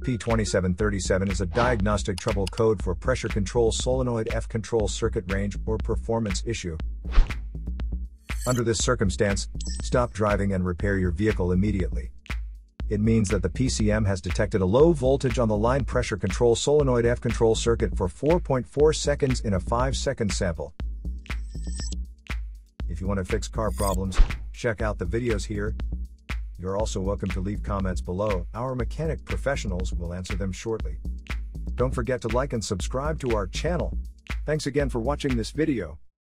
P2737 is a diagnostic trouble code for pressure control solenoid F control circuit range or performance issue. Under this circumstance, stop driving and repair your vehicle immediately. It means that the PCM has detected a low voltage on the line pressure control solenoid F control circuit for 4.4 seconds in a 5 second sample. If you want to fix car problems, check out the videos here. You're also welcome to leave comments below, our mechanic professionals will answer them shortly. Don't forget to like and subscribe to our channel. Thanks again for watching this video.